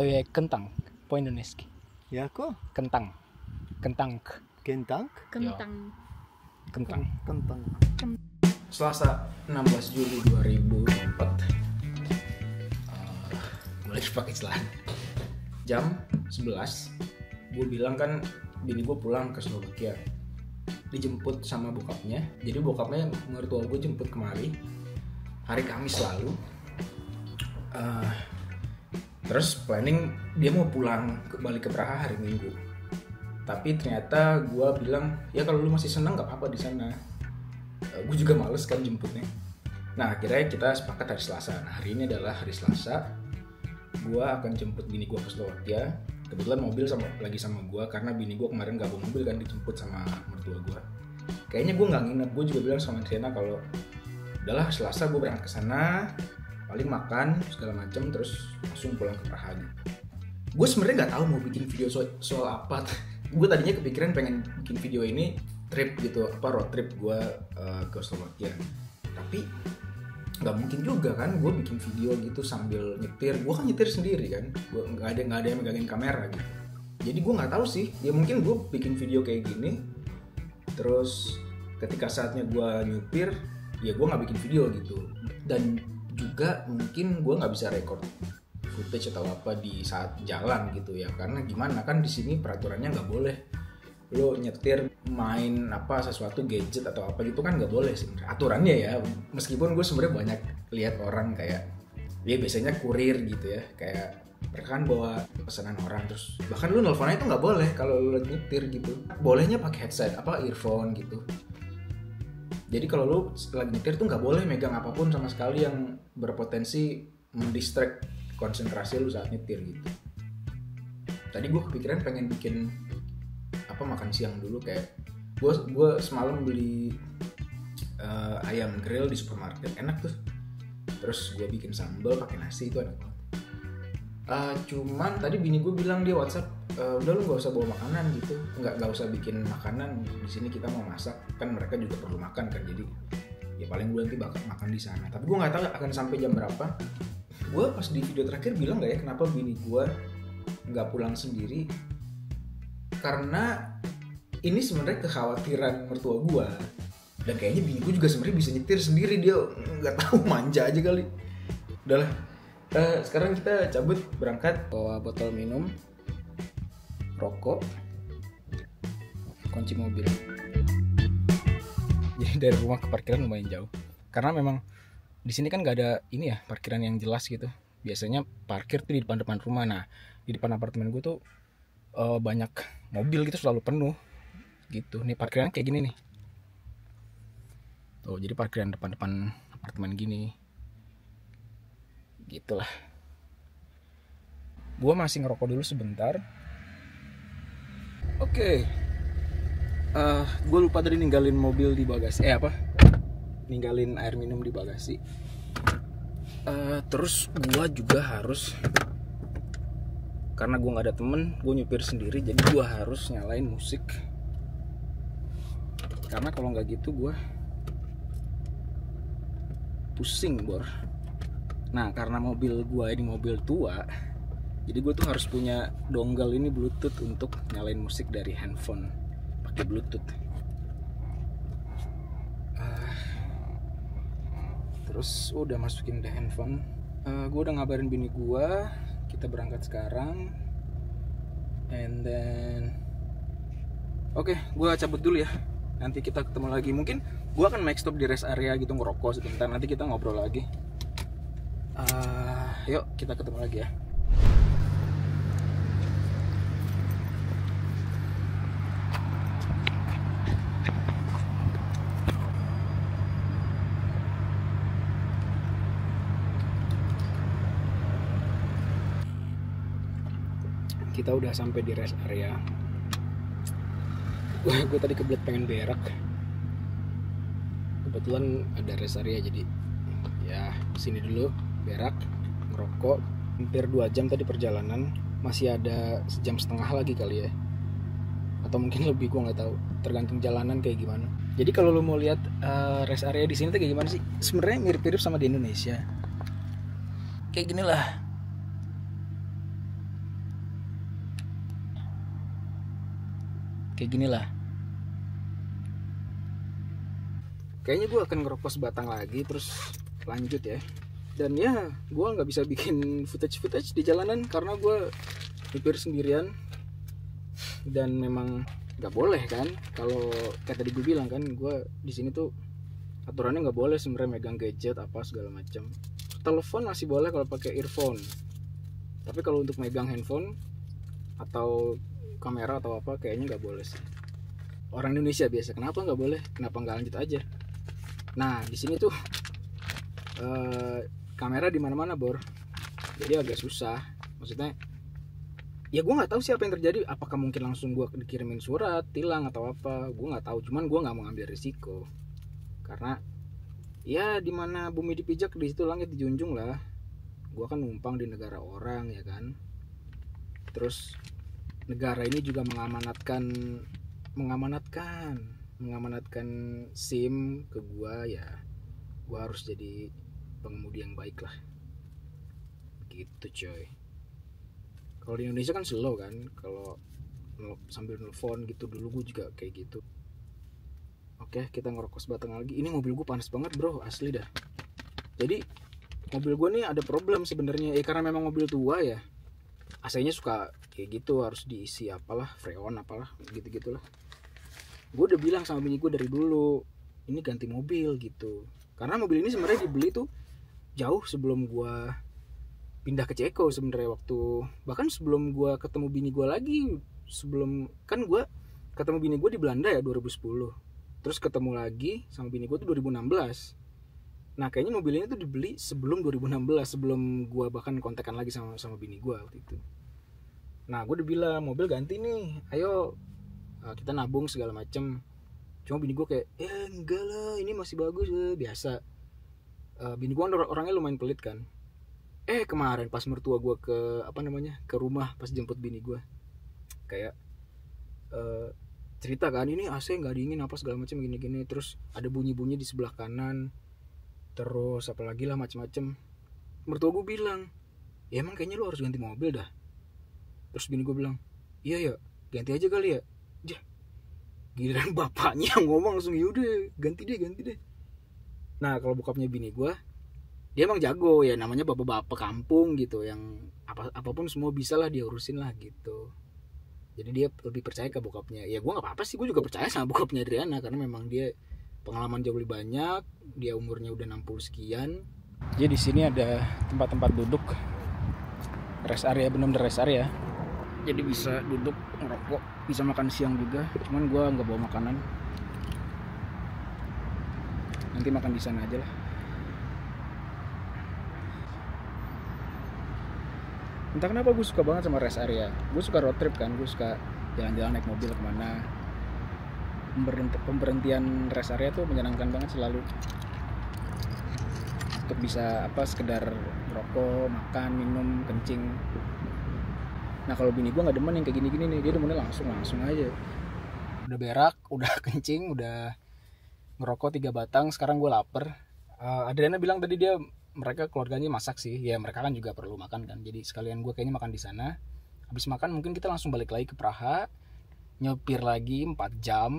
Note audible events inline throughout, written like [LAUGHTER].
to je kentang po indoneski. Jako? Kentang. Kentang. Kentang? Kentang. Kentang. Kentang. Selasa 16 Juli 2004 uh, Gue lagi pakai celana Jam 11 Gue bilang kan Bini gue pulang ke Slovakia Dijemput sama bokapnya Jadi bokapnya mertua gue jemput kemari Hari Kamis lalu Uh, Terus planning Dia mau pulang ke- Balik ke Praha hari Minggu. Tapi ternyata gue bilang Ya kalau lu masih seneng gak apa-apa di sana. Gue juga males kan jemputnya. Nah akhirnya kita sepakat hari Selasa. Nah hari ini adalah hari Selasa. Gue akan jemput bini gue ke Slovakia. Kebetulan mobil sama lagi sama gue karena bini gue kemarin gabung mobil kan dijemput sama mertua gue kayaknya gue nggak nginep. Gue juga bilang sama Triana kalau udahlah Selasa gue berangkat ke sana paling makan segala macem terus langsung pulang ke Praha gitu gue sebenarnya nggak tahu mau bikin video soal, soal apa. [LAUGHS] Gue tadinya kepikiran pengen bikin video ini trip gitu apa road trip gue uh, ke Slovakia. Tapi nggak mungkin juga kan gue bikin video gitu sambil nyetir. Gue kan nyetir sendiri kan. Gue nggak ada nggak ada yang megangin kamera gitu. Jadi gue nggak tahu sih. Ya mungkin gue bikin video kayak gini terus ketika saatnya gue nyupir ya gue nggak bikin video gitu. Dan juga mungkin gue nggak bisa record footage atau apa di saat jalan gitu ya. Karena gimana? Kan di sini peraturannya nggak boleh. Lo nyetir main apa sesuatu gadget atau apa gitu kan nggak boleh sih aturannya ya meskipun gue sebenarnya banyak lihat orang kayak ya biasanya kurir gitu ya. Kayak mereka kan bawa pesanan orang terus bahkan lu nelfonnya itu nggak boleh kalau lu nyetir gitu. Bolehnya pakai headset apa earphone gitu jadi kalau lu lagi nyetir tuh nggak boleh megang apa pun sama sekali yang berpotensi mendistract konsentrasi lu saat nyetir gitu. Tadi gue kepikiran pengen bikin apa makan siang dulu kayak gue gue semalam beli eh, ayam grill di supermarket enak tuh. Terus gue bikin sambal pakai nasi itu enak banget. Eh, cuman tadi bini gue bilang dia WhatsApp "Eh, udah lu nggak usah bawa makanan gitu. Nggak nggak usah bikin makanan. Di sini kita mau masak. Kan mereka juga perlu makan kan. Jadi ya paling gue nanti bakal makan di sana. Tapi gue nggak tahu akan sampai jam berapa. Gue pas di video terakhir bilang nggak ya kenapa bini gue nggak pulang sendiri? Karena ini sebenarnya kekhawatiran mertua gue dan kayaknya bini gue juga sebenarnya bisa nyetir sendiri. Dia nggak tahu [LAUGHS] manja aja kali. Udahlah. Eh, sekarang kita cabut berangkat bawa botol minum rokok kunci mobil. [LAUGHS] Jadi dari rumah ke parkiran lumayan jauh. Karena memang di sini kan nggak ada ini ya parkiran yang jelas gitu. Biasanya parkir tuh di depan depan rumah. Nah di depan apartemen gue tuh eh, banyak mobil gitu selalu penuh gitu. Nih parkiran kayak gini nih. Tuh jadi parkiran depan depan apartemen gini. Gitulah. Gue masih ngerokok dulu sebentar oke. Eh gue lupa tadi ninggalin mobil di bagasi. Eh apa? Ninggalin air minum di bagasi. Eh terus gue juga harus karena gue nggak ada temen gue nyupir sendiri jadi gue harus nyalain musik. Karena kalau nggak gitu gue pusing bor. Nah karena mobil gua ini mobil tua Jadi gue tuh harus punya dongle ini bluetooth untuk nyalain musik dari handphone. Pakai bluetooth. Ah, Terus udah masukin deh handphone. Eh, Gue udah ngabarin bini gua. Kita berangkat sekarang. And then Oke, gua cabut dulu ya. Nanti kita ketemu lagi. Mungkin gua akan make stop di rest area gitu ngerokok sebentar. Nanti kita ngobrol lagi. Ah, yuk kita ketemu lagi ya. Kita udah sampai di rest area. Gue tadi kebelet pengen berak. Kebetulan ada rest area jadi ya sini dulu berak ngerokok. Hampir dua jam tadi perjalanan. Masih ada sejam setengah lagi kali ya. Atau mungkin lebih gua nggak tahu. Tergantung jalanan kayak gimana. Jadi kalau lo mau lihat eh, rest area di sini tuh kayak gimana sih? Sebenarnya mirip-mirip sama di Indonesia. Kayak gini lah kayak gini lah. Kayaknya gue akan ngerokok sebatang lagi terus lanjut ya. Dan ya gue nggak bisa bikin footage footage di jalanan karena gue nyupir sendirian. Dan memang nggak boleh kan? Kalau kayak tadi gue bilang kan gue di sini tuh aturannya nggak boleh sebenarnya megang gadget apa segala macam. Telepon masih boleh kalau pakai earphone. Tapi kalau untuk megang handphone atau kamera atau apa kayaknya nggak boleh sih. Orang Indonesia biasa kenapa nggak boleh? Kenapa nggak lanjut aja? Nah di sini tuh eh, kamera di mana-mana bor. Jadi agak susah. Maksudnya ya gue nggak tahu sih apa yang terjadi. Apakah mungkin langsung gue dikirimin surat tilang atau apa? Gue nggak tahu. Cuman gue nggak mau ngambil risiko. Karena ya di mana bumi dipijak di situ langit dijunjung lah. Gue kan numpang di negara orang ya kan? Terus negara ini juga mengamanatkan mengamanatkan mengamanatkan SIM ke gue ya. Gue harus jadi pengemudi yang baik lah. Gitu coy. Kalau di Indonesia kan slow kan kalau sambil nelfon gitu dulu gue juga kayak gitu. Oke kita ngerokok sebatang lagi. Ini mobil gue panas banget bro. Asli dah. Jadi mobil gue nih ada problem sebenarnya. Ya karena memang mobil tua ya AC-nya suka kayak gitu harus diisi apalah freon apalah gitu gitulah gue udah bilang sama bini gue dari dulu ini ganti mobil gitu. Karena mobil ini sebenarnya dibeli tuh jauh sebelum gue pindah ke Ceko sebenarnya waktu bahkan sebelum gua ketemu bini gua lagi sebelum kan gua ketemu bini gua di Belanda ya 2010 terus ketemu lagi sama bini gua tuh 2016 nah kayaknya mobil ini tuh dibeli sebelum 2016 sebelum gua bahkan kontekan lagi sama sama bini gua waktu itu. Nah gue udah bilang mobil ganti nih ayo. Uh, kita nabung segala macem. Cuma bini gua kayak eh enggak lah ini masih bagus. Eh. biasa. Uh, bini or- orangnya lumayan pelit kan. Eh kemarin pas mertua gue ke apa namanya ke rumah pas jemput bini gue kayak eh, cerita kan ini AC nggak dingin apa segala macam gini-gini. Terus ada bunyi-bunyi di sebelah kanan terus apalagi lah macem-macem. Mertua gue bilang ya emang kayaknya lu harus ganti mobil dah. Terus bini gue bilang iya ya ganti aja kali ya. Jah, giliran [LAUGHS] bapaknya ngomong langsung yaudah ganti deh ganti deh. Nah kalau bokapnya bini gue dia emang jago ya namanya bapak-bapak kampung gitu yang apa apa pun semua bisa lah dia urusin lah gitu. Jadi dia lebih percaya ke bokapnya. Ya gue nggak apa-apa sih gue juga percaya sama bokapnya Adriana karena memang dia pengalaman jauh lebih banyak dia umurnya udah 60 sekian. Jadi di sini ada tempat-tempat duduk rest area benar-benar rest area. Jadi bisa duduk ngerokok bisa makan siang juga. Cuman gue nggak bawa makanan. Nanti makan di sana aja lah. Entah kenapa gue suka banget sama rest area. Gue suka road trip kan gue suka jalan-jalan naik mobil ke mana Pemberhenti- pemberhentian rest area tuh menyenangkan banget selalu. Untuk bisa apa sekedar rokok makan minum kencing. Nah kalau bini gue nggak demen yang kayak gini-gini nih dia demennya langsung langsung aja. Udah berak [LAUGHS] udah kencing udah ngerokok tiga batang sekarang gue lapar. Eh, Adriana bilang tadi dia mereka keluarganya masak sih. Ya mereka kan juga perlu makan kan. Jadi sekalian gue kayaknya makan di sana. Habis makan mungkin kita langsung balik lagi ke Praha nyupir lagi 4 jam.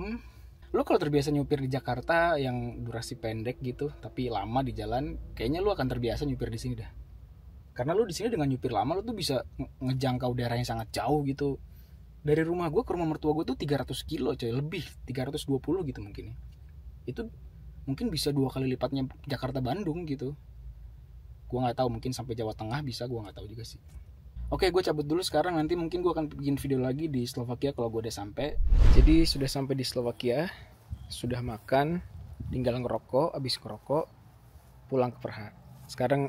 Lu kalau terbiasa nyupir di Jakarta yang durasi pendek gitu tapi lama di jalan kayaknya lu akan terbiasa nyupir di sini dah. Karena lu di sini dengan nyupir lama lu tuh bisa nge- ngejangkau daerah yang sangat jauh gitu. Dari rumah gue ke rumah mertua gue tuh 300 kilo coy. Lebih 320 gitu mungkin ya. itu mungkin bisa dua kali lipatnya Jakarta Bandung gitu. Gua nggak tahu mungkin sampai Jawa Tengah bisa gua nggak tahu juga sih Oke, gue cabut dulu sekarang. Nanti mungkin gue akan bikin video lagi di Slovakia kalau gue udah sampai. Jadi sudah sampai di Slovakia, sudah makan, tinggal ngerokok, abis ngerokok, pulang ke Praha. Sekarang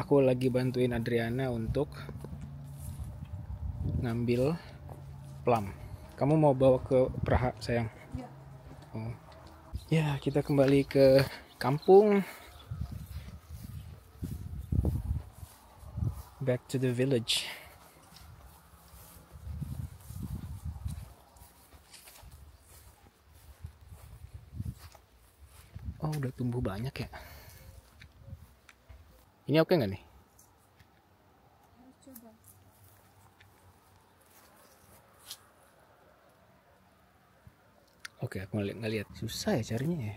aku lagi bantuin Adriana untuk ngambil plum. Kamu mau bawa ke Praha, sayang? Oh. Ya, kita kembali ke kampung. Back to the village. Oh, udah tumbuh banyak ya. Ini oke nggak nih? Oke, aku ngeliat, ngeliat. Susah ya carinya ya.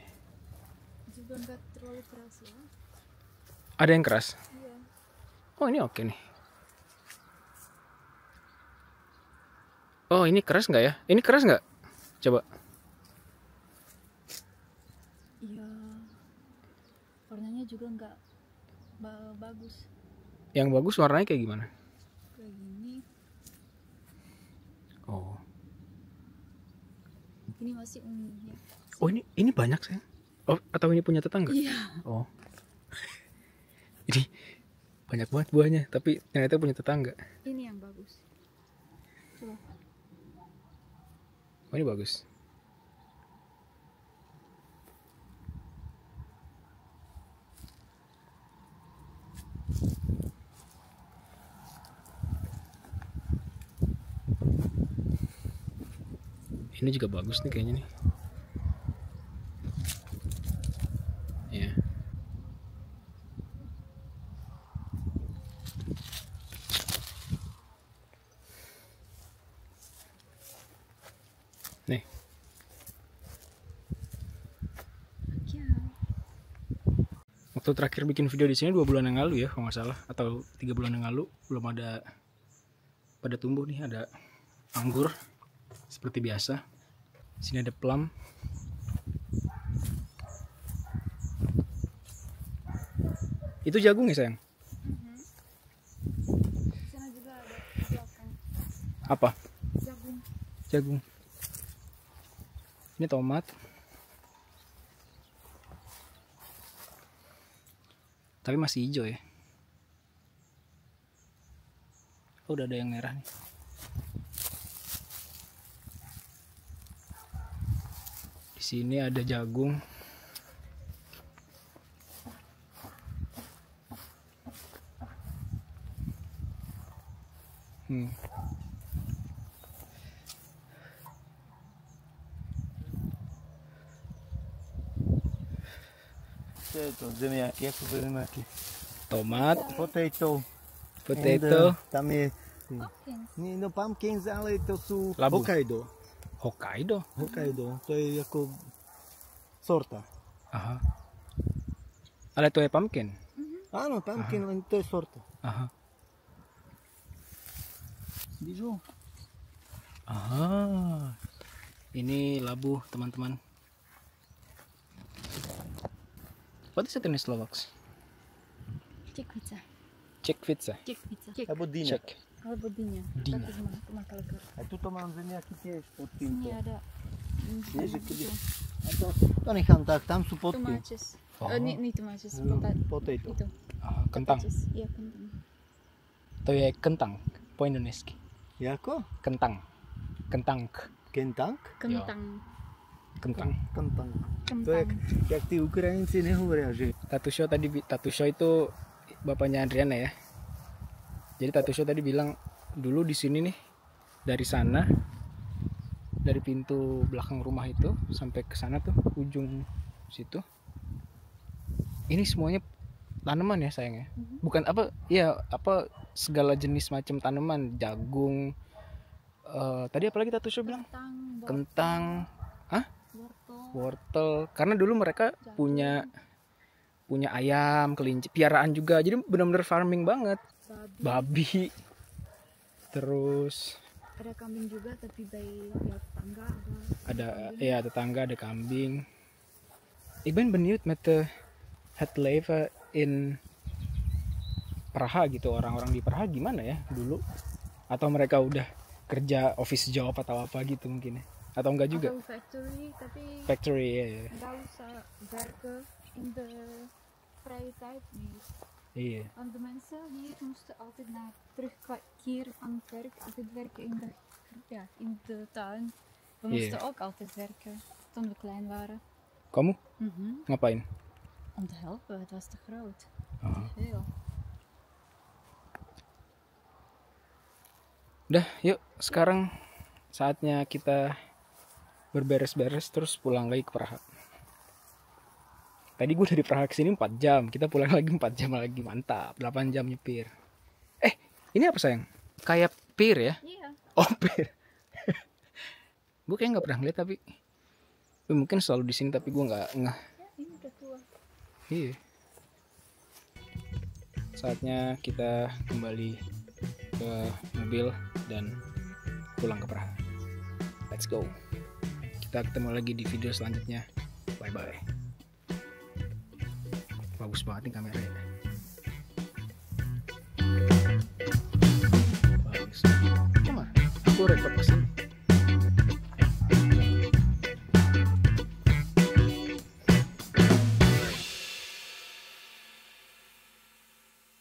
juga nggak terlalu keras ya Ada yang keras. iya Oh ini oke nih. Oh ini keras nggak ya? Ini keras nggak? Coba. iya warnanya juga nggak ba- bagus Yang bagus warnanya kayak gimana? kayak gini Oh. ini masih ungu ya Oh ini ini banyak sayang. Oh atau ini punya tetangga? iya Oh. [LAUGHS] Ini banyak banget buahnya, tapi ternyata punya tetangga. ini yang bagus coba Oh ini bagus. Ini juga bagus nih kayaknya nih. Ya. Nih. Waktu terakhir bikin video di sini dua bulan yang lalu ya, kalau nggak salah, atau tiga bulan yang lalu belum ada pada tumbuh nih ada anggur seperti biasa. Sini ada plum. Itu jagung ya sayang? sana juga ada di belakang Apa? jagung Jagung. Ini tomat. Tapi masih hijau ya. Oh, udah ada yang merah nih. Di sini ada jagung. Hmm. Zemiaki, jako zemiaki. Tomat, Potato. potato, uh, tam je... pumpkins Nie, no pumpkins, ale to sú Labu. Hokkaido. Hokkaido. Hokkaido, to je ako sorta. Aha. Ale to je pumpkin. Áno, pumpkin, len to je sorta. Aha. Vidíš? Aha. Ini labu, teman-teman. What is it in Slovaks? Čekvica. Čekvica. Čekvica. Ček. Alebo dyňa. Ček. Alebo dyňa. Dyňa. A tuto mám zemiaky tiež pod týmto. Ini ada Nie, že kedy... To, to nechám tak, tam sú pod tým. Oh. Aha, kentang. Iya kentang. To je kentang po indonésky. Jako? Kentang. Kentang. Kentang? Kentang. Kentang. Kentang. To jak, Kentang. jak tí Ukrajinci nehovoria, že Tatu Show tadi bi- Tatu Show itu bapaknya Adriana ya. Jadi Tatu Show tadi bilang dulu di sini nih dari sana dari pintu belakang rumah itu sampai ke sana tuh ujung situ. Ini semuanya tanaman ya sayang ya. Mhm. Bukan apa ya apa segala jenis macam tanaman, jagung. eh, tadi apalagi Tatu Show bilang Kentang. kentang, Wortel. Wortel. Karena dulu mereka punya punya ayam, kelinci, piaraan juga. Jadi benar-benar farming banget. Babi. Babi. Terus Ada kambing juga tapi bij ya, tetangga ada. ada ya tetangga ada kambing. Ik ben benieuwd met de, het leven in Praha gitu orang-orang di Praha gimana ya dulu atau mereka udah kerja office job atau apa gitu mungkin ya atau enggak juga Atau factory tapi factory ya, ya. nggak usah werken in de vrije tijd niet. iya Want de mensen hier moesten altijd naar terugkeer van het werk, altijd werken in de, ja, in de tuin. We moesten ook altijd werken toen we klein waren. kamu Mhm. ngapain Om te helpen, het was te groot. Oh. Veel. Udah, yuk sekarang saatnya kita berberes-beres terus pulang lagi ke Praha. Tadi gue dari Praha ke sini 4 jam, kita pulang [LAUGHS] lagi 4 jam lagi, mantap. 8 jam nyepir. Eh, ini apa sayang? Kayak pir ya? Iya. Oh, pir. [LAUGHS] gue kayak nggak pernah ngeliat tapi Tapi mungkin selalu di sini tapi gue nggak ngeh. Ya, ini udah tua. Iya. Saatnya kita kembali ke mobil dan pulang ke Praha. Let's go. Kita ketemu lagi di video selanjutnya. Bye bye. Bagus banget nih kameranya. Bagus. Cuma aku record ke sini